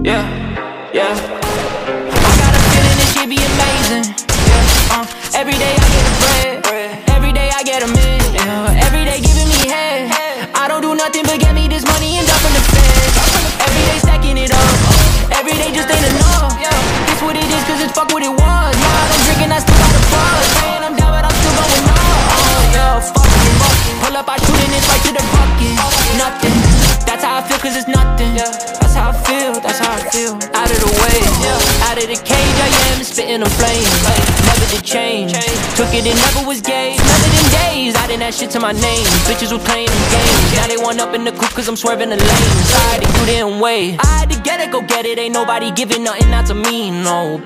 Yeah, yeah. I got a feeling this shit be amazing. Yeah, uh, every day I get a bread. Every day I get a. Yeah, every day giving me head. I don't do nothing but get me this money and dump in the. Every day stacking it up. Every day just ain't enough. This what it is, cause it's fuck what it was. Yeah, I don't drink and I still got a buzz. Man, I'm down, but I'm still going up. Oh, yeah, fuck it. Pull up, I shoot and it's right to the bucket. Nothing. That's how I feel, cause it's nothing. That's how I feel, out of the cage, I am spitting them flames. Never did change. Took it and never was gay. Never them days, I didn't add shit to my name. Bitches was playing them games. Now they want up in the coupe, cause I'm swerving the lane. Sorry, you didn't wait. I had to get it, go get it. Ain't nobody giving nothing out to me, no.